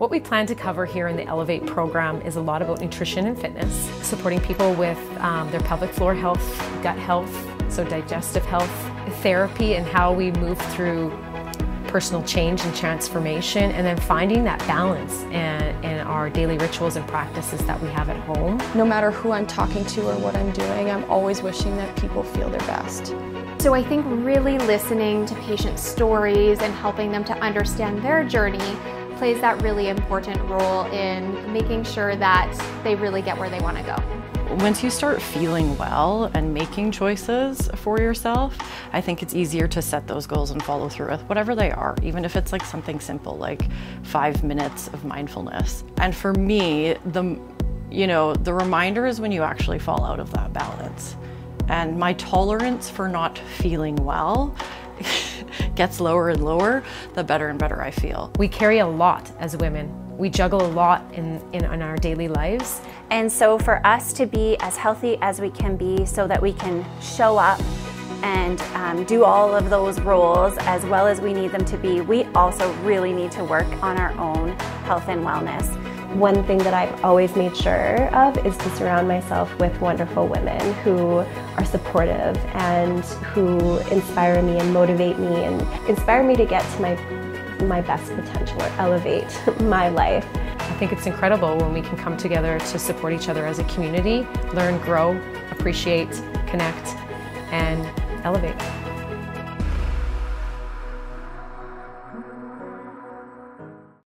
What we plan to cover here in the Elevate program is a lot about nutrition and fitness, supporting people with um, their pelvic floor health, gut health, so digestive health, therapy and how we move through personal change and transformation, and then finding that balance in, in, our daily rituals and practices that we have at home. No matter who I'm talking to or what I'm doing, I'm always wishing that people feel their best. So I think really listening to patient stories and helping them to understand their journey plays that really important role in making sure that they really get where they want to go. Once you start feeling well and making choices for yourself, I think it's easier to set those goals and follow through with whatever they are, even if it's like something simple like five minutes of mindfulness. And for me, the you know, the reminder is when you actually fall out of that balance. And my tolerance for not feeling well gets lower and lower, the better and better I feel. We carry a lot as women. We juggle a lot in, in, in, our daily lives. And so for us to be as healthy as we can be so that we can show up and um, do all of those roles as well as we need them to be, we also really need to work on our own health and wellness. One thing that I've always made sure of is to surround myself with wonderful women who are supportive and who inspire me and motivate me and inspire me to get to my my best potential or elevate my life. I think it's incredible when we can come together to support each other as a community, learn, grow, appreciate, connect, and elevate.